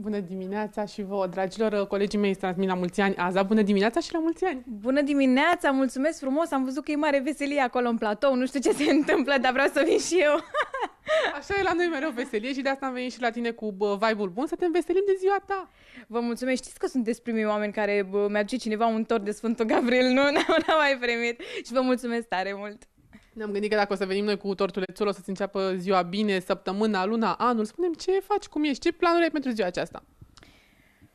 Bună dimineața și vouă, dragilor, colegii mei transmit la mulți ani azi. Bună dimineața și la mulți ani! Bună dimineața, mulțumesc frumos, am văzut că e mare veselie acolo în platou, nu știu ce se întâmplă, dar vreau să vin și eu. Așa e la noi mereu veselie și de asta am venit și la tine cu vibe-ul bun să te înveselim de ziua ta. Vă mulțumesc, știți că sunteți primii oameni care mi-aduce cineva un tort de Sfântul Gabriel, nu? N-am mai primit și vă mulțumesc tare mult. Ne-am gândit că dacă o să venim noi cu tortulețul, o să-ți înceapă ziua bine, săptămâna, luna, anul. Spunem ce faci, cum ești, ce planuri ai pentru ziua aceasta?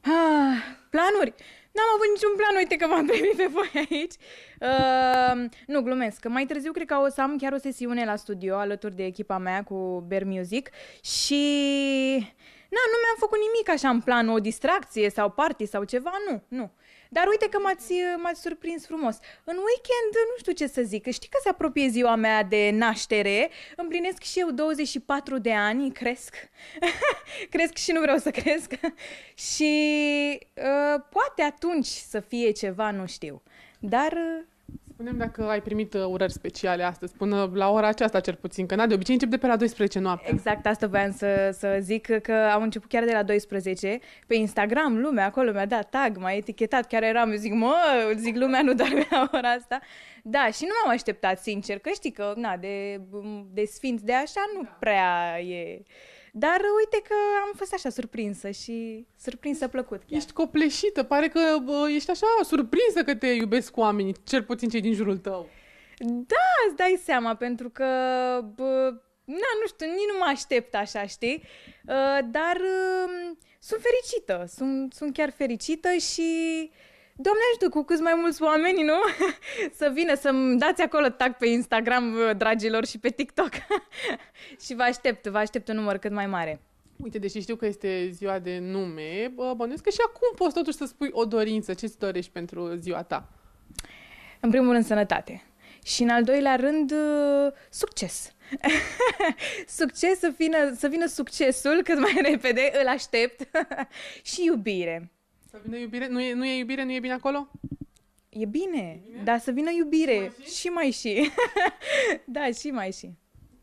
Ah, planuri? N-am avut niciun plan, uite că m-am primit pe voi aici. Uh, nu, glumesc. Mai târziu cred că o să am chiar o sesiune la studio alături de echipa mea cu Bear Music și... Na, nu mi-am făcut nimic așa în plan, o distracție sau party sau ceva, nu, nu. Dar uite că m-ați, m-ați surprins frumos. În weekend nu știu ce să zic, știi că se apropie ziua mea de naștere, împlinesc și eu 24 de ani, cresc, cresc și nu vreau să cresc. Și uh, poate atunci să fie ceva, nu știu. Dar uh, Spunem dacă ai primit uh, urări speciale astăzi, până la ora aceasta cel puțin, că na, de obicei încep de pe la 12 noapte. Exact, asta voiam să, să zic, că au început chiar de la 12. Pe Instagram, lumea acolo mi-a dat tag, m-a etichetat, chiar eram, eu zic, mă, zic, lumea nu doarme la ora asta. Da, și nu m-am așteptat, sincer, că știi că, na, de, de sfinți de așa nu prea e... Dar uite că am fost așa surprinsă și surprinsă plăcut chiar. Ești copleșită, pare că bă, ești așa surprinsă că te iubesc oamenii, cel puțin cei din jurul tău. Da, îți dai seama, pentru că, bă, na, nu știu, nici nu mă aștept așa, știi? Uh, dar uh, sunt fericită, sunt, sunt chiar fericită și Doamne ajută cu câți mai mulți oameni, nu? să vină să-mi dați acolo tag pe Instagram, dragilor, și pe TikTok. și vă aștept, vă aștept un număr cât mai mare. Uite, deși știu că este ziua de nume, bănuiesc că și acum poți totuși să spui o dorință. Ce-ți dorești pentru ziua ta? În primul rând, sănătate. Și în al doilea rând, succes. succes, să vină, să vină succesul cât mai repede, îl aștept. și iubire. Să vină iubire? Nu e, nu e iubire? Nu e bine acolo? E bine, bine? dar să vină iubire. Și mai și, și, mai și. da, și mai și.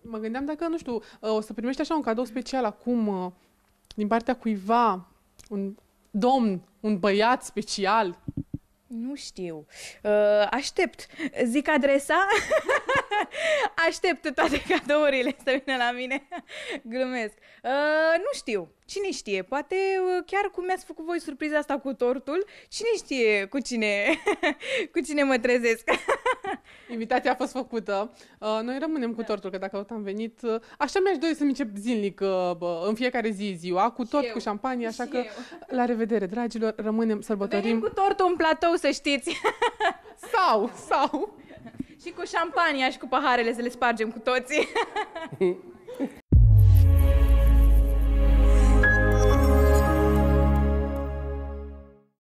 Mă gândeam dacă, nu știu, o să primești așa un cadou special acum uh, din partea cuiva, un domn, un băiat special. Nu știu. Uh, aștept. Zic adresa. aștept toate cadourile să vină la mine. Glumesc. Uh, nu știu. Cine știe? Poate uh, chiar cum mi-ați făcut voi surpriza asta cu tortul, cine știe cu cine, cu cine mă trezesc. Invitația a fost făcută. Uh, noi rămânem cu da. tortul, că dacă tot am venit... Uh, așa mi-aș dori să-mi încep zilnic, în fiecare zi ziua, cu tort, cu șampanie, așa că eu. la revedere, dragilor, rămânem, sărbătorim... Venim cu tortul în platou, să știți. sau, sau... Și cu șampania și cu paharele să le spargem cu toții.